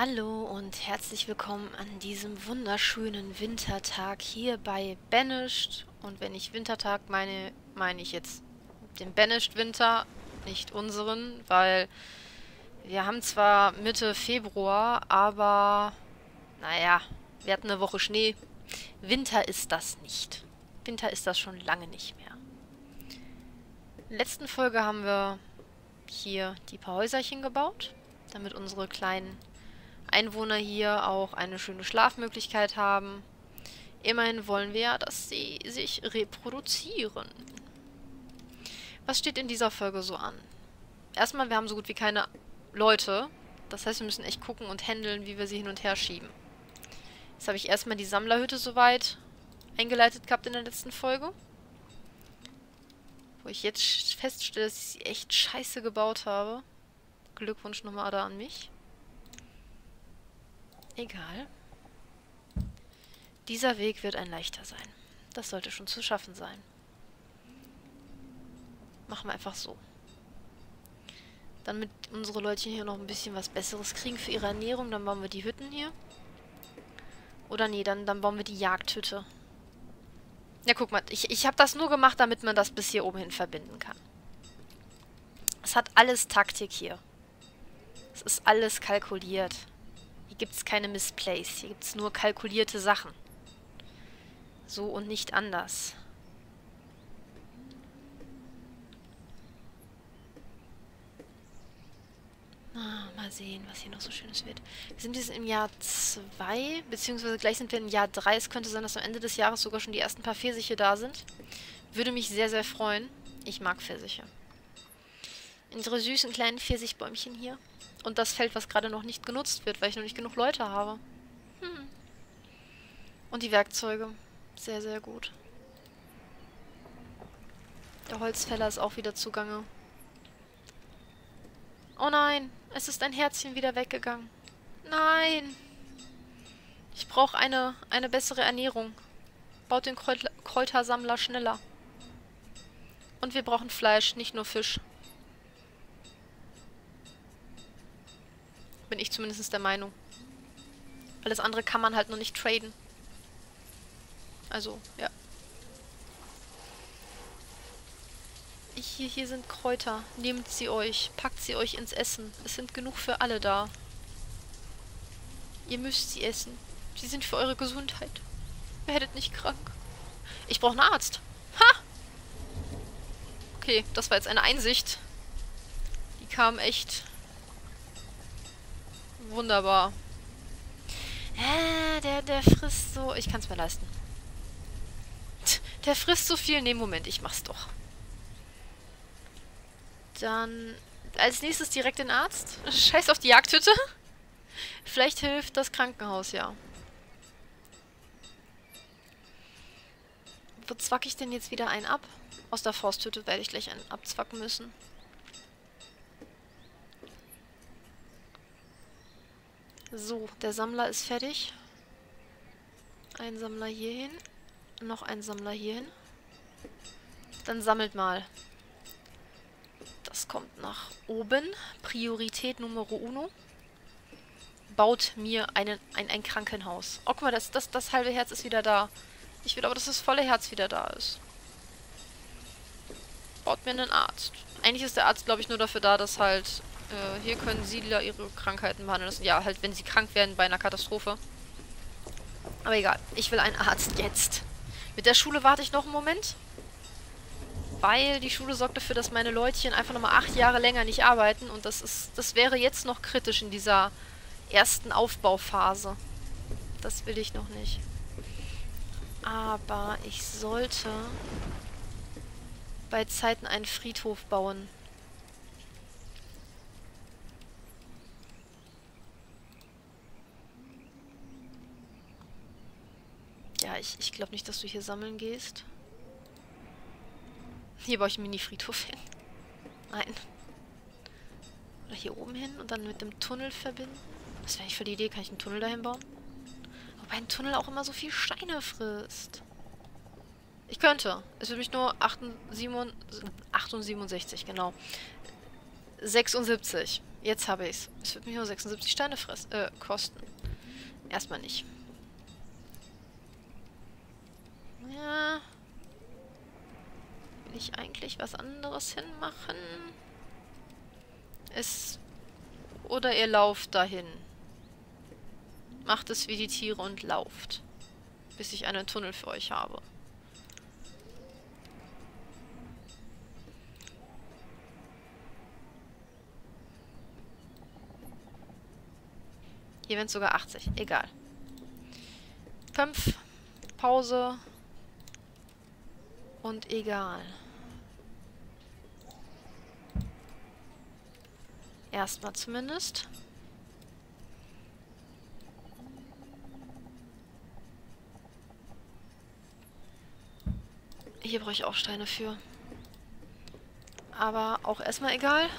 Hallo und herzlich willkommen an diesem wunderschönen Wintertag hier bei Banished. Und wenn ich Wintertag meine, meine ich jetzt den Banished Winter, nicht unseren, weil wir haben zwar Mitte Februar, aber naja, wir hatten eine Woche Schnee. Winter ist das nicht. Winter ist das schon lange nicht mehr. In der letzten Folge haben wir hier die paar Häuserchen gebaut, damit unsere kleinen Einwohner hier auch eine schöne Schlafmöglichkeit haben. Immerhin wollen wir ja, dass sie sich reproduzieren. Was steht in dieser Folge so an? Erstmal, wir haben so gut wie keine Leute. Das heißt, wir müssen echt gucken und handeln, wie wir sie hin und her schieben. Jetzt habe ich erstmal die Sammlerhütte soweit eingeleitet gehabt in der letzten Folge. Wo ich jetzt feststelle, dass ich sie echt scheiße gebaut habe. Glückwunsch nochmal da an mich. Egal. Dieser Weg wird ein leichter sein. Das sollte schon zu schaffen sein. Machen wir einfach so. Damit unsere Leute hier noch ein bisschen was Besseres kriegen für ihre Ernährung, dann bauen wir die Hütten hier. Oder nee, dann, dann bauen wir die Jagdhütte. Ja, guck mal, ich, ich habe das nur gemacht, damit man das bis hier oben hin verbinden kann. Es hat alles Taktik hier. Es ist alles kalkuliert gibt es keine Missplays. Hier gibt es nur kalkulierte Sachen. So und nicht anders. Ah, mal sehen, was hier noch so Schönes wird. Wir sind jetzt im Jahr 2, beziehungsweise gleich sind wir im Jahr 3. Es könnte sein, dass am Ende des Jahres sogar schon die ersten paar Pfirsiche da sind. Würde mich sehr, sehr freuen. Ich mag Pfirsiche. Unsere süßen kleinen Pfirsichbäumchen hier. Und das Feld, was gerade noch nicht genutzt wird, weil ich noch nicht genug Leute habe. Hm. Und die Werkzeuge. Sehr, sehr gut. Der Holzfäller ist auch wieder zugange. Oh nein, es ist ein Herzchen wieder weggegangen. Nein. Ich brauche eine, eine bessere Ernährung. Baut den Kräutersammler schneller. Und wir brauchen Fleisch, nicht nur Fisch. Bin ich zumindest der Meinung. Alles andere kann man halt noch nicht traden. Also, ja. Hier, hier sind Kräuter. Nehmt sie euch. Packt sie euch ins Essen. Es sind genug für alle da. Ihr müsst sie essen. Sie sind für eure Gesundheit. Werdet nicht krank. Ich brauche einen Arzt. Ha! Okay, das war jetzt eine Einsicht. Die kam echt Wunderbar. Äh, der, der frisst so... Ich kann es mir leisten. Der frisst so viel. Nee, Moment, ich mach's doch. Dann als nächstes direkt den Arzt. Scheiß auf die Jagdhütte. Vielleicht hilft das Krankenhaus, ja. Wo zwack ich denn jetzt wieder einen ab? Aus der Forsthütte werde ich gleich einen abzwacken müssen. So, der Sammler ist fertig. Ein Sammler hierhin. Noch ein Sammler hierhin. Dann sammelt mal. Das kommt nach oben. Priorität Nummer uno. Baut mir einen, ein, ein Krankenhaus. Oh, guck mal, das, das, das halbe Herz ist wieder da. Ich will aber, dass das volle Herz wieder da ist. Baut mir einen Arzt. Eigentlich ist der Arzt, glaube ich, nur dafür da, dass halt äh, hier können Siedler ihre Krankheiten behandeln lassen. Ja, halt, wenn sie krank werden bei einer Katastrophe. Aber egal. Ich will einen Arzt jetzt. Mit der Schule warte ich noch einen Moment. Weil die Schule sorgt dafür, dass meine Leutchen einfach nochmal acht Jahre länger nicht arbeiten. Und das ist, das wäre jetzt noch kritisch in dieser ersten Aufbauphase. Das will ich noch nicht. Aber ich sollte bei Zeiten einen Friedhof bauen. Ja, ich, ich glaube nicht, dass du hier sammeln gehst. Hier baue ich einen Mini-Friedhof hin. Nein. Oder hier oben hin und dann mit dem Tunnel verbinden. Was wäre eigentlich für die Idee? Kann ich einen Tunnel dahin bauen? Wobei ein Tunnel auch immer so viel Steine frisst. Ich könnte. Es würde mich nur 68, 67, genau. 76. Jetzt habe ich's. Es wird mich nur 76 Steine fressen, äh, kosten. Erstmal nicht. Ja. Will ich eigentlich was anderes hinmachen? Es... Oder ihr lauft dahin. Macht es wie die Tiere und lauft. Bis ich einen Tunnel für euch habe. Hier es sogar 80. Egal. 5. Pause. Und egal. Erstmal zumindest. Hier brauche ich auch Steine für. Aber auch erstmal egal.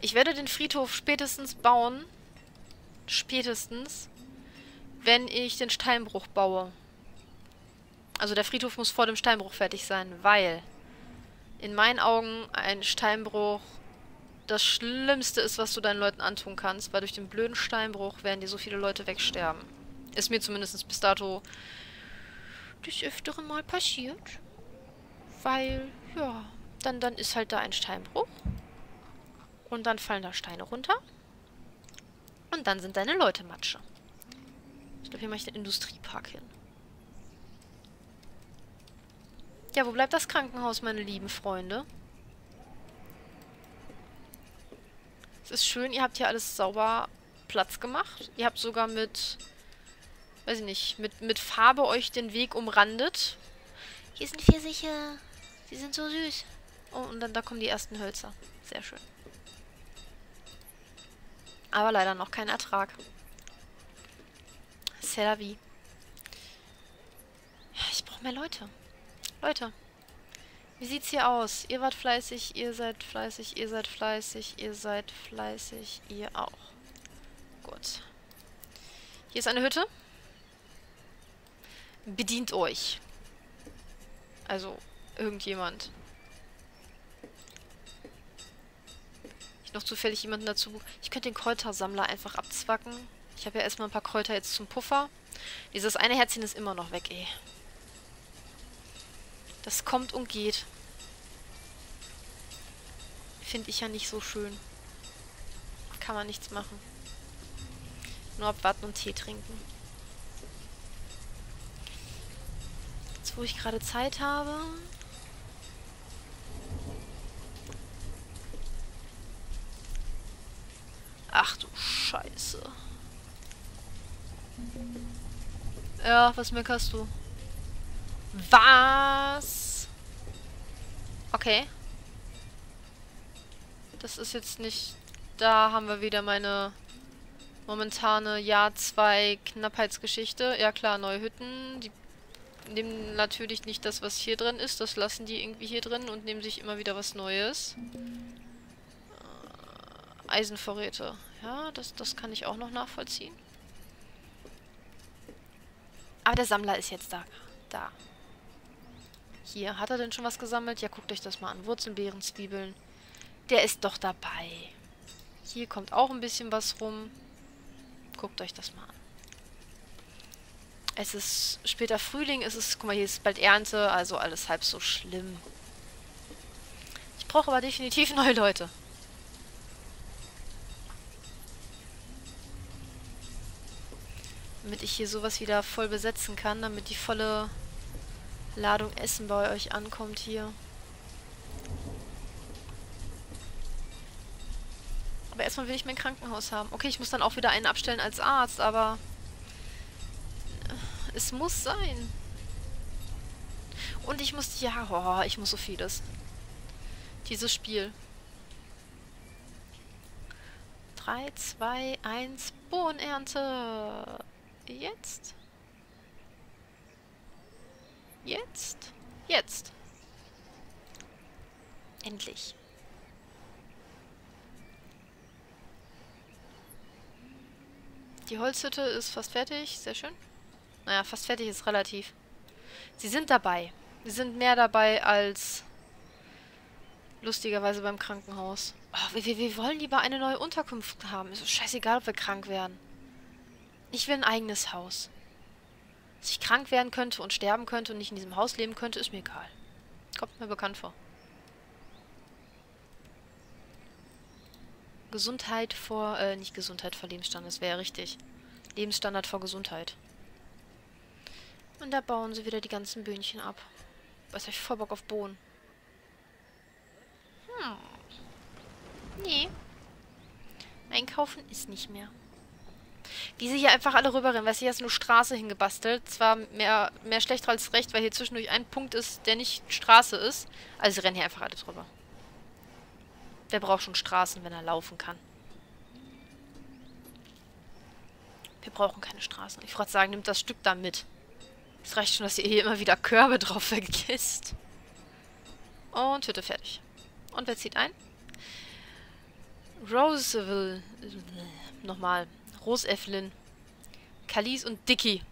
Ich werde den Friedhof spätestens bauen, spätestens, wenn ich den Steinbruch baue. Also der Friedhof muss vor dem Steinbruch fertig sein, weil in meinen Augen ein Steinbruch das Schlimmste ist, was du deinen Leuten antun kannst, weil durch den blöden Steinbruch werden dir so viele Leute wegsterben. Ist mir zumindest bis dato des Öfteren mal passiert. Weil, ja, dann, dann ist halt da ein Steinbruch. Und dann fallen da Steine runter. Und dann sind deine Leute Matsche. Ich glaube, hier mache ich den Industriepark hin. Ja, wo bleibt das Krankenhaus, meine lieben Freunde? Es ist schön, ihr habt hier alles sauber Platz gemacht. Ihr habt sogar mit, weiß ich nicht, mit, mit Farbe euch den Weg umrandet. Hier sind Pfirsiche. Sie sind so süß. Oh, und dann da kommen die ersten Hölzer. Sehr schön. Aber leider noch kein Ertrag. C'est la vie. Ich brauche mehr Leute. Leute. Wie sieht's hier aus? Ihr wart fleißig, ihr seid fleißig, ihr seid fleißig, ihr seid fleißig, ihr auch. Gut. Hier ist eine Hütte. Bedient euch. Also, irgendjemand. noch zufällig jemanden dazu. Ich könnte den Kräutersammler einfach abzwacken. Ich habe ja erstmal ein paar Kräuter jetzt zum Puffer. Dieses eine Herzchen ist immer noch weg, ey. Das kommt und geht. Finde ich ja nicht so schön. Kann man nichts machen. Nur abwarten und Tee trinken. Jetzt, wo ich gerade Zeit habe, Ach du Scheiße. Ja, was meckerst du? Was? Okay. Das ist jetzt nicht... Da haben wir wieder meine momentane Jahr 2 Knappheitsgeschichte. Ja klar, neue Hütten. Die nehmen natürlich nicht das, was hier drin ist. Das lassen die irgendwie hier drin und nehmen sich immer wieder was Neues. Eisenvorräte. Ja, das, das kann ich auch noch nachvollziehen. Aber der Sammler ist jetzt da. Da. Hier, hat er denn schon was gesammelt? Ja, guckt euch das mal an. Wurzelbeeren, Zwiebeln. Der ist doch dabei. Hier kommt auch ein bisschen was rum. Guckt euch das mal an. Es ist später Frühling, es ist, guck mal, hier ist bald Ernte, also alles halb so schlimm. Ich brauche aber definitiv neue Leute. Damit ich hier sowas wieder voll besetzen kann, damit die volle Ladung Essen bei euch ankommt hier. Aber erstmal will ich mein Krankenhaus haben. Okay, ich muss dann auch wieder einen abstellen als Arzt, aber... Es muss sein. Und ich muss... Ja, oh, ich muss so vieles. Dieses Spiel. 3, 2, 1, Bohnenernte. Jetzt? Jetzt? Jetzt. Endlich. Die Holzhütte ist fast fertig. Sehr schön. Naja, fast fertig ist relativ. Sie sind dabei. Sie sind mehr dabei als Lustigerweise beim Krankenhaus. Oh, wir, wir wollen lieber eine neue Unterkunft haben. Ist scheißegal, ob wir krank werden. Ich will ein eigenes Haus. Dass ich krank werden könnte und sterben könnte und nicht in diesem Haus leben könnte, ist mir egal. Kommt mir bekannt vor. Gesundheit vor, äh, nicht Gesundheit vor Lebensstandard, das wäre ja richtig. Lebensstandard vor Gesundheit. Und da bauen sie wieder die ganzen Böhnchen ab. Was hab ich voll Bock auf Bohnen. Hm. Nee. Einkaufen ist nicht mehr. Wie sie hier einfach alle rüberrennen. Weißt du, hier ist nur Straße hingebastelt. Zwar mehr, mehr schlecht als recht, weil hier zwischendurch ein Punkt ist, der nicht Straße ist. Also sie rennen hier einfach alle drüber. Wer braucht schon Straßen, wenn er laufen kann? Wir brauchen keine Straßen. Ich wollte sagen, nimmt das Stück da mit. Es reicht schon, dass ihr hier immer wieder Körbe drauf vergisst. Und Hütte fertig. Und wer zieht ein? Roseville. Nochmal. Evelyn. Kalis und Dicky.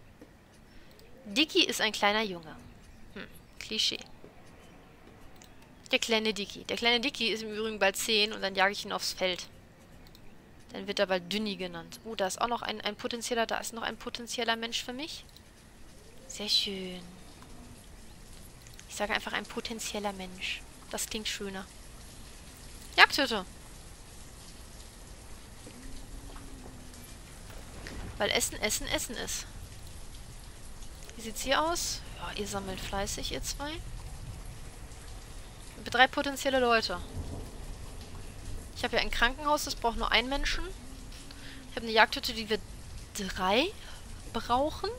Dicky ist ein kleiner Junge. Hm, Klischee. Der kleine Dicky. Der kleine Dicky ist im Übrigen bald 10 und dann jage ich ihn aufs Feld. Dann wird er bald Dünni genannt. Oh, da ist auch noch ein, ein potenzieller, da ist noch ein potenzieller Mensch für mich. Sehr schön. Ich sage einfach ein potenzieller Mensch. Das klingt schöner. Jagdhütte. Weil Essen, Essen, Essen ist. Wie sieht's hier aus? Ja, ihr sammelt fleißig, ihr zwei drei potenzielle Leute. Ich habe hier ein Krankenhaus, das braucht nur einen Menschen. Ich habe eine Jagdhütte, die wir drei brauchen.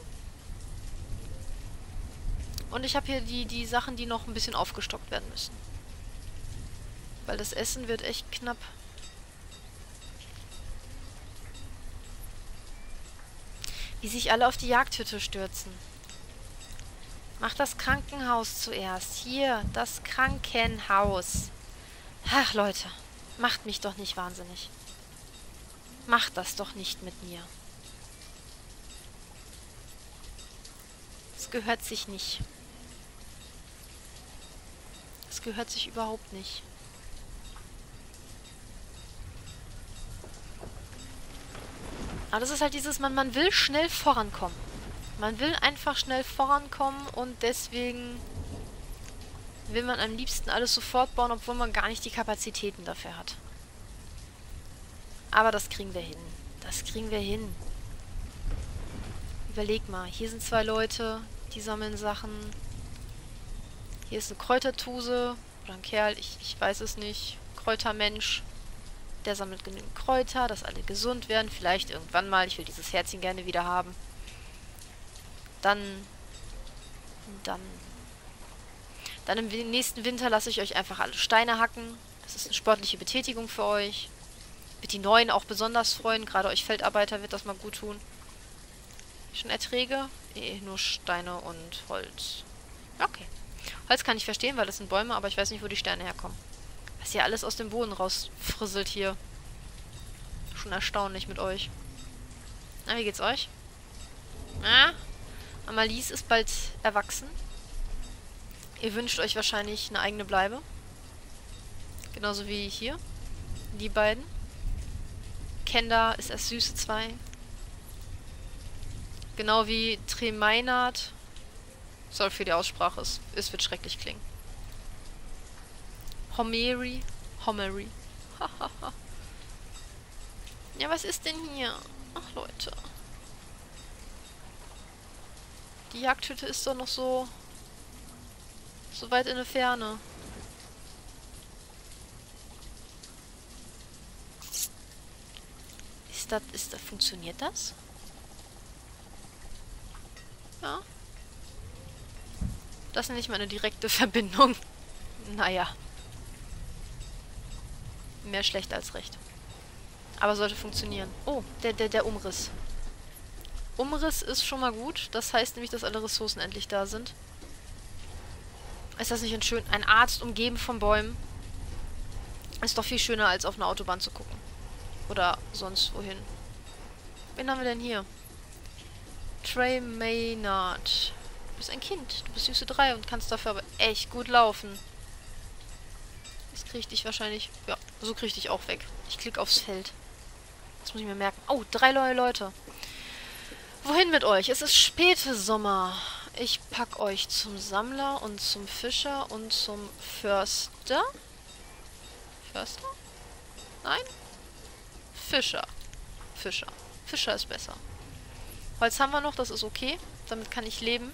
Und ich habe hier die, die Sachen, die noch ein bisschen aufgestockt werden müssen. Weil das Essen wird echt knapp. Wie sich alle auf die Jagdhütte stürzen. Mach das Krankenhaus zuerst. Hier, das Krankenhaus. Ach, Leute. Macht mich doch nicht wahnsinnig. Macht das doch nicht mit mir. Es gehört sich nicht. Es gehört sich überhaupt nicht. Aber das ist halt dieses, man, man will schnell vorankommen. Man will einfach schnell vorankommen und deswegen will man am liebsten alles sofort bauen, obwohl man gar nicht die Kapazitäten dafür hat. Aber das kriegen wir hin. Das kriegen wir hin. Überleg mal, hier sind zwei Leute, die sammeln Sachen. Hier ist eine Kräutertuse oder ein Kerl, ich, ich weiß es nicht. Kräutermensch. Der sammelt genügend Kräuter, dass alle gesund werden. Vielleicht irgendwann mal. Ich will dieses Herzchen gerne wieder haben. Dann... Dann... Dann im nächsten Winter lasse ich euch einfach alle Steine hacken. Das ist eine sportliche Betätigung für euch. Wird die Neuen auch besonders freuen. Gerade euch Feldarbeiter wird das mal gut tun. Schon Erträge? Nee, nur Steine und Holz. Okay. Holz kann ich verstehen, weil das sind Bäume, aber ich weiß nicht, wo die Steine herkommen. Was hier alles aus dem Boden rausfrisselt hier. Schon erstaunlich mit euch. Na, wie geht's euch? Na? Amalise ist bald erwachsen. Ihr wünscht euch wahrscheinlich eine eigene Bleibe. Genauso wie hier. Die beiden. Kenda ist erst Süße 2. Genau wie Tremeinat. Soll für die Aussprache. Es, es wird schrecklich klingen. Homeri. Homeri. ja, was ist denn hier? Ach, Leute. Die Jagdhütte ist doch noch so... so weit in der Ferne. Ist das... Ist das... Funktioniert das? Ja. Das ist nicht mal eine direkte Verbindung. Naja. Mehr schlecht als recht. Aber sollte funktionieren. Oh, der, der, der Umriss. Umriss ist schon mal gut. Das heißt nämlich, dass alle Ressourcen endlich da sind. Ist das nicht ein schön... Ein Arzt umgeben von Bäumen? Ist doch viel schöner, als auf einer Autobahn zu gucken. Oder sonst wohin. Wen haben wir denn hier? Trey Maynard. Du bist ein Kind. Du bist Süße 3 und kannst dafür aber echt gut laufen. Das kriege ich dich wahrscheinlich... Ja, so kriege ich dich auch weg. Ich klicke aufs Feld. Das muss ich mir merken. Oh, drei neue Leute. Wohin mit euch? Es ist späte Sommer. Ich pack euch zum Sammler und zum Fischer und zum Förster. Förster? Nein? Fischer. Fischer. Fischer ist besser. Holz haben wir noch, das ist okay. Damit kann ich leben.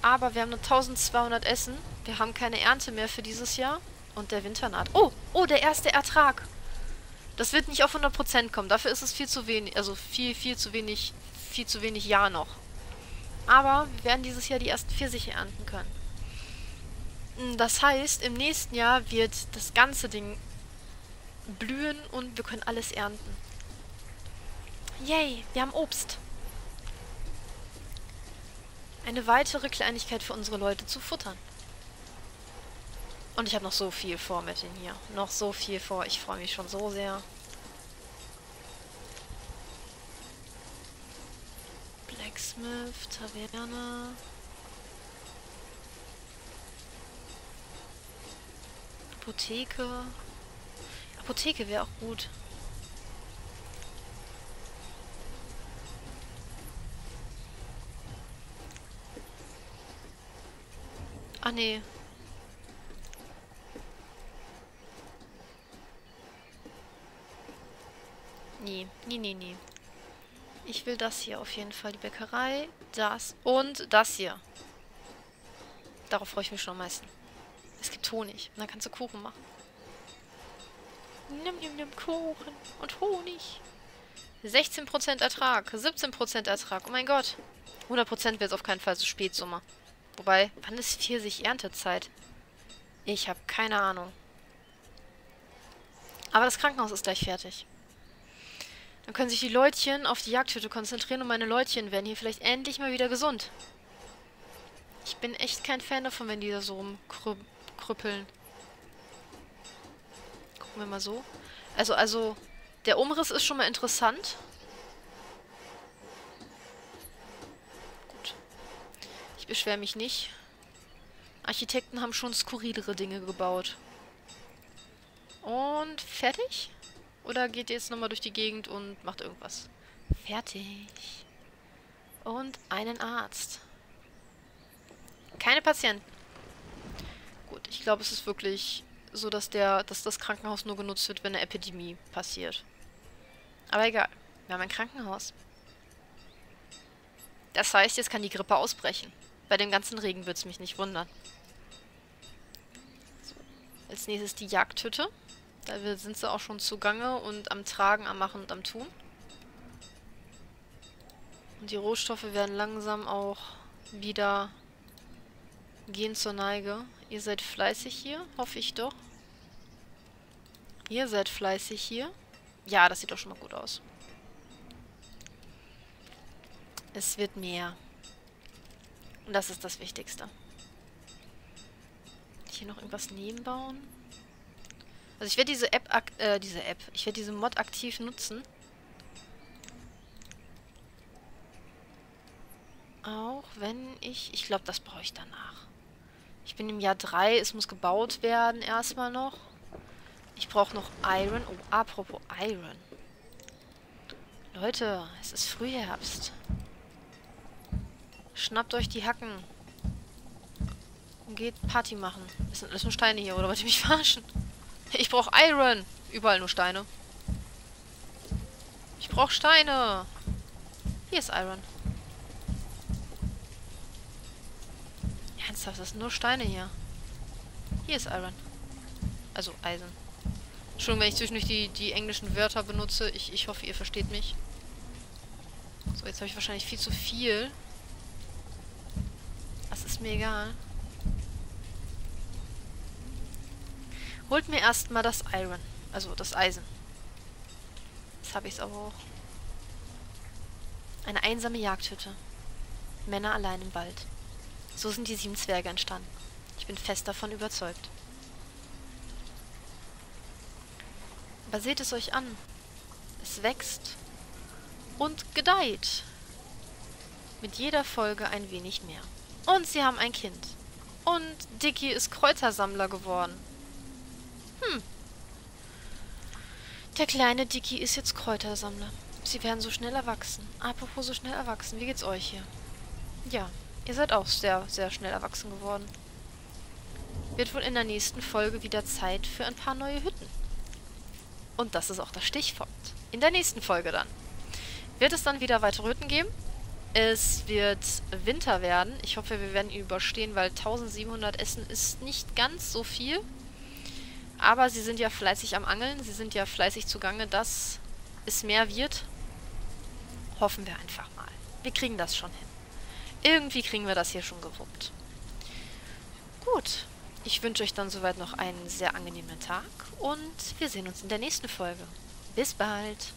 Aber wir haben nur 1200 Essen. Wir haben keine Ernte mehr für dieses Jahr. Und der Winter naht. Oh, oh, der erste Ertrag. Das wird nicht auf 100% kommen. Dafür ist es viel zu wenig, also viel, viel zu wenig, viel zu wenig Jahr noch. Aber wir werden dieses Jahr die ersten Pfirsiche ernten können. Hm, das heißt, im nächsten Jahr wird das ganze Ding blühen und wir können alles ernten. Yay, wir haben Obst. Eine weitere Kleinigkeit für unsere Leute zu futtern. Und ich habe noch so viel vor mit denen hier. Noch so viel vor. Ich freue mich schon so sehr. Blacksmith, Taverne. Apotheke. Apotheke wäre auch gut. Ah, nee. Nee, nee, nee, nee. Ich will das hier auf jeden Fall, die Bäckerei, das und das hier. Darauf freue ich mich schon am meisten. Es gibt Honig und dann kannst du Kuchen machen. Nimm, nimm, nimm Kuchen und Honig. 16% Ertrag, 17% Ertrag. Oh mein Gott. 100% wird es auf keinen Fall so Spätsommer. Wobei, wann ist Pfirsich Erntezeit? Ich habe keine Ahnung. Aber das Krankenhaus ist gleich fertig. Dann können sich die Leutchen auf die Jagdhütte konzentrieren und meine Leutchen werden hier vielleicht endlich mal wieder gesund. Ich bin echt kein Fan davon, wenn die da so rumkrüppeln. Gucken wir mal so. Also, also, der Umriss ist schon mal interessant. Gut. Ich beschwere mich nicht. Architekten haben schon skurrilere Dinge gebaut. Und fertig? Oder geht ihr jetzt nochmal durch die Gegend und macht irgendwas? Fertig. Und einen Arzt. Keine Patienten. Gut, ich glaube, es ist wirklich so, dass, der, dass das Krankenhaus nur genutzt wird, wenn eine Epidemie passiert. Aber egal. Wir haben ein Krankenhaus. Das heißt, jetzt kann die Grippe ausbrechen. Bei dem ganzen Regen würde es mich nicht wundern. So. Als nächstes die Jagdhütte. Da sind sie auch schon zugange und am Tragen, am Machen und am Tun. Und die Rohstoffe werden langsam auch wieder gehen zur Neige. Ihr seid fleißig hier, hoffe ich doch. Ihr seid fleißig hier. Ja, das sieht doch schon mal gut aus. Es wird mehr. Und das ist das Wichtigste. Hier noch irgendwas nebenbauen? Also ich werde diese App, äh, diese App, ich werde diese Mod aktiv nutzen. Auch wenn ich, ich glaube, das brauche ich danach. Ich bin im Jahr 3, es muss gebaut werden erstmal noch. Ich brauche noch Iron. Oh, apropos Iron. Leute, es ist Frühherbst. Schnappt euch die Hacken. Und geht Party machen. Das sind alles nur Steine hier, oder wollt ihr mich verarschen? Ich brauche Iron. Überall nur Steine. Ich brauche Steine. Hier ist Iron. Ernsthaft, das sind nur Steine hier. Hier ist Iron. Also Eisen. Entschuldigung, wenn ich zwischendurch die, die englischen Wörter benutze. Ich, ich hoffe, ihr versteht mich. So, jetzt habe ich wahrscheinlich viel zu viel. Das ist mir egal. Holt mir erstmal das Iron. Also das Eisen. Jetzt habe ich es aber auch. Eine einsame Jagdhütte. Männer allein im Wald. So sind die sieben Zwerge entstanden. Ich bin fest davon überzeugt. Aber seht es euch an. Es wächst und gedeiht. Mit jeder Folge ein wenig mehr. Und sie haben ein Kind. Und Dicky ist Kräutersammler geworden. Hm. Der kleine Dicky ist jetzt Kräutersammler. Sie werden so schnell erwachsen. Apropos so schnell erwachsen, wie geht's euch hier? Ja, ihr seid auch sehr, sehr schnell erwachsen geworden. Wird wohl in der nächsten Folge wieder Zeit für ein paar neue Hütten. Und das ist auch das Stichwort. In der nächsten Folge dann. Wird es dann wieder weitere Hütten geben? Es wird Winter werden. Ich hoffe, wir werden ihn überstehen, weil 1700 Essen ist nicht ganz so viel. Aber sie sind ja fleißig am Angeln. Sie sind ja fleißig zugange, dass es mehr wird. Hoffen wir einfach mal. Wir kriegen das schon hin. Irgendwie kriegen wir das hier schon gewuppt. Gut. Ich wünsche euch dann soweit noch einen sehr angenehmen Tag und wir sehen uns in der nächsten Folge. Bis bald!